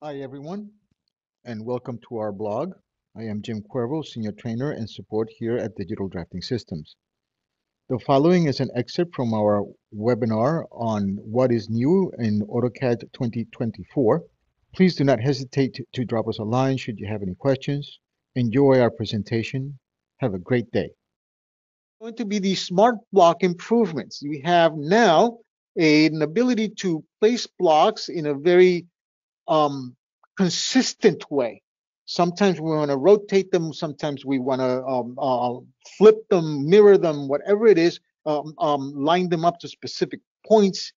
Hi, everyone, and welcome to our blog. I am Jim Cuervo, Senior Trainer and Support here at Digital Drafting Systems. The following is an excerpt from our webinar on what is new in AutoCAD 2024. Please do not hesitate to, drop us a line should you have any questions. Enjoy our presentation. Have a great day. Going to be the smart block improvements. We have now an ability to place blocks in a very um, consistent way. Sometimes we want to rotate them. Sometimes we want to um, uh, flip them, mirror them, whatever it is, um, um, line them up to specific points.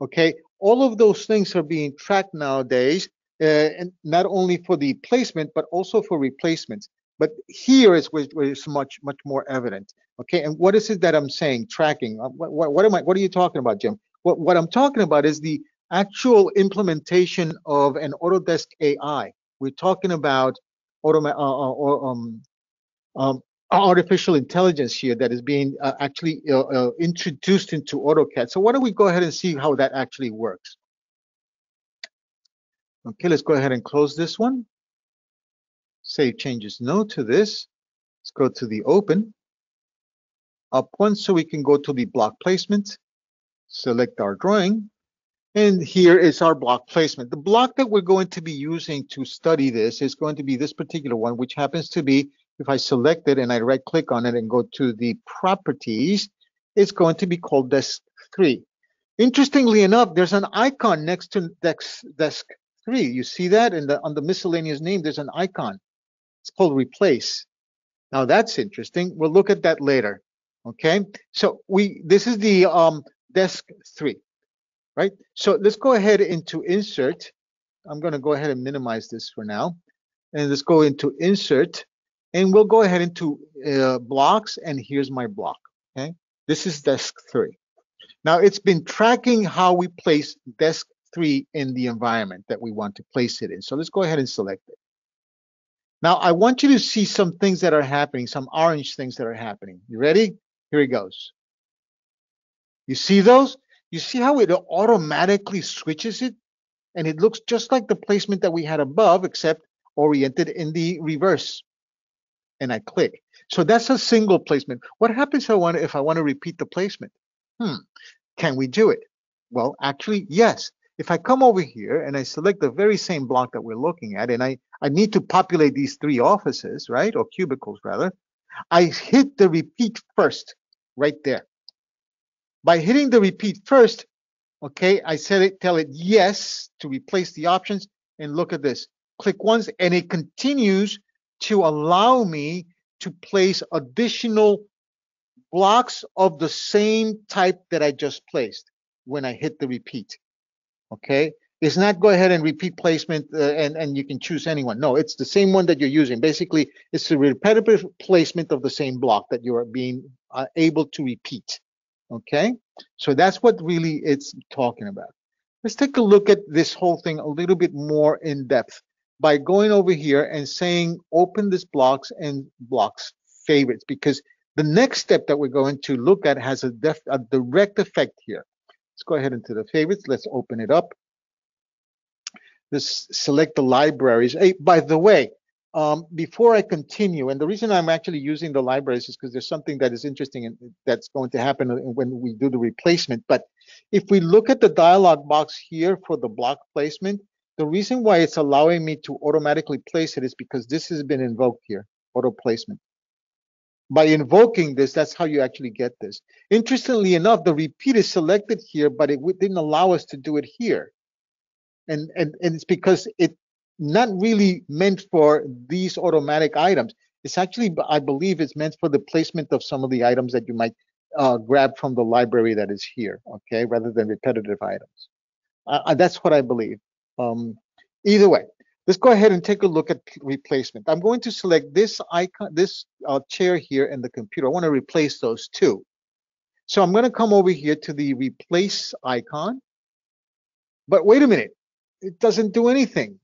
Okay, all of those things are being tracked nowadays, uh, and not only for the placement but also for replacements. But here is where, where it's much much more evident. Okay, and what is it that I'm saying? Tracking. Uh, what, what, what am I? What are you talking about, Jim? What what I'm talking about is the actual implementation of an Autodesk AI. We're talking about automa- uh, uh, um, um, artificial intelligence here that is being uh, actually uh, uh, introduced into AutoCAD. So why don't we go ahead and see how that actually works? Okay, let's go ahead and close this one. Save changes no to this. Let's go to the open. Up one so we can go to the block placement. Select our drawing and here is our block placement. The block that we're going to be using to study this is going to be this particular one, which happens to be, if I select it and I right click on it and go to the properties, it's going to be called desk three. Interestingly enough, there's an icon next to desk, desk three. You see that in the on the miscellaneous name, there's an icon. It's called replace. Now that's interesting. We'll look at that later. Okay, so we this is the um, desk three right? So let's go ahead into insert. I'm going to go ahead and minimize this for now. And let's go into insert and we'll go ahead into uh, blocks and here's my block, okay? This is desk three. Now it's been tracking how we place desk three in the environment that we want to place it in. So let's go ahead and select it. Now I want you to see some things that are happening, some orange things that are happening. You ready? Here it goes. You see those? You see how it automatically switches it? And it looks just like the placement that we had above, except oriented in the reverse. And I click. So that's a single placement. What happens if I want to, if I want to repeat the placement? Hmm, can we do it? Well, actually, yes. If I come over here and I select the very same block that we're looking at, and I, I need to populate these three offices, right, or cubicles rather, I hit the repeat first right there by hitting the repeat first, okay, I said it, tell it yes to replace the options and look at this. Click once and it continues to allow me to place additional blocks of the same type that I just placed when I hit the repeat. Okay, it's not go ahead and repeat placement uh, and, and you can choose anyone. No, it's the same one that you're using. Basically, it's a repetitive placement of the same block that you are being uh, able to repeat. Okay, so that's what really it's talking about. Let's take a look at this whole thing a little bit more in depth by going over here and saying open this blocks and blocks favorites because the next step that we're going to look at has a, def, a direct effect here. Let's go ahead into the favorites. Let's open it up. Let's select the libraries. Hey, by the way, um, before I continue, and the reason I'm actually using the libraries is because there's something that is interesting and that's going to happen when we do the replacement. But if we look at the dialog box here for the block placement, the reason why it's allowing me to automatically place it is because this has been invoked here, auto placement. By invoking this, that's how you actually get this. Interestingly enough, the repeat is selected here, but it didn't allow us to do it here. And, and, and it's because it not really meant for these automatic items. It's actually, I believe, it's meant for the placement of some of the items that you might uh, grab from the library that is here, okay, rather than repetitive items. Uh, uh, that's what I believe. Um, either way, let's go ahead and take a look at replacement. I'm going to select this icon, this uh, chair here in the computer. I want to replace those two. So I'm going to come over here to the replace icon. But wait a minute, it doesn't do anything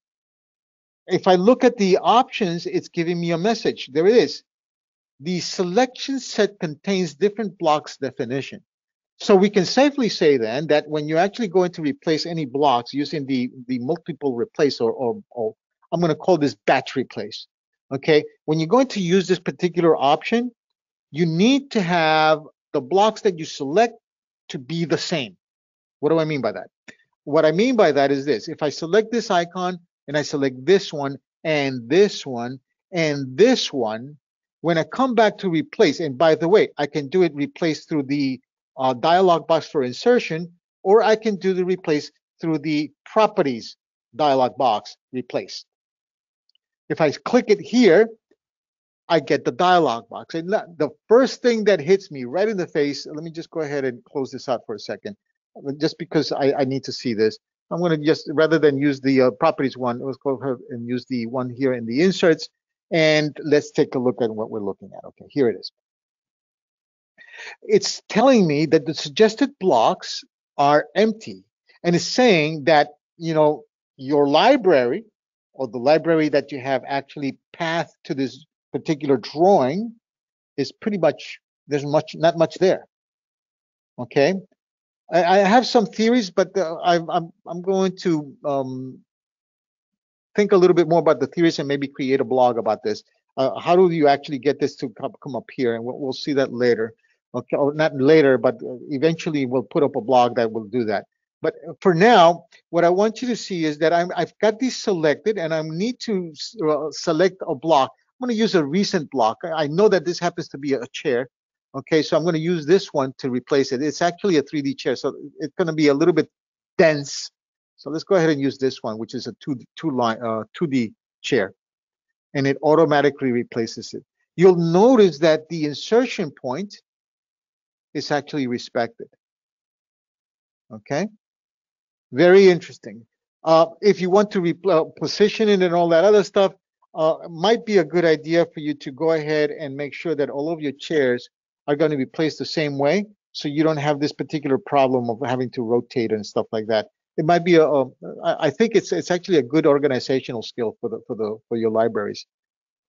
if I look at the options, it's giving me a message. There it is. The selection set contains different blocks definition. So we can safely say then that when you're actually going to replace any blocks using the, the multiple replace or, or, or I'm going to call this batch replace. Okay, when you're going to use this particular option, you need to have the blocks that you select to be the same. What do I mean by that? What I mean by that is this. If I select this icon and I select this one and this one and this one, when I come back to replace, and by the way, I can do it replace through the uh, dialog box for insertion, or I can do the replace through the properties dialog box replace. If I click it here, I get the dialog box. And the first thing that hits me right in the face, let me just go ahead and close this out for a second, just because I, I need to see this. I'm going to just, rather than use the uh, properties one, let's go ahead and use the one here in the inserts. And let's take a look at what we're looking at. Okay, here it is. It's telling me that the suggested blocks are empty. And it's saying that, you know, your library or the library that you have actually path to this particular drawing is pretty much, there's much, not much there. Okay. I, I have some theories, but uh, I, I'm, I'm going to um, think a little bit more about the theories and maybe create a blog about this. Uh, how do you actually get this to come, up here? And we'll, we'll see that later. Okay, or not later, but uh, eventually we'll put up a blog that will do that. But for now, what I want you to see is that I'm, I've got these selected and I need to uh, select a block. I'm going to use a recent block. I know that this happens to be a chair. Okay, so I'm going to use this one to replace it. It's actually a 3D chair, so it's going to be a little bit dense. So let's go ahead and use this one, which is a two two line uh, 2D chair, and it automatically replaces it. You'll notice that the insertion point is actually respected. Okay, very interesting. Uh, if you want to uh, position it and all that other stuff, uh, might be a good idea for you to go ahead and make sure that all of your chairs are going to be placed the same way, so you don't have this particular problem of having to rotate and stuff like that. It might be a, a I think it's it's actually a good organizational skill for the for the for your libraries.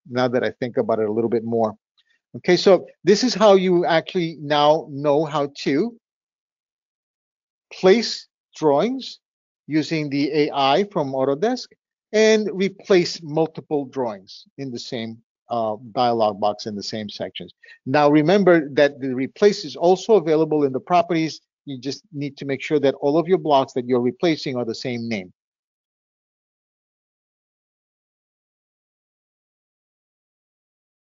Now that I think about it a little bit more. Okay, so this is how you actually now know how to place drawings using the AI from Autodesk and replace multiple drawings in the same uh, dialog box in the same sections. Now remember that the replace is also available in the properties. You just need to make sure that all of your blocks that you're replacing are the same name.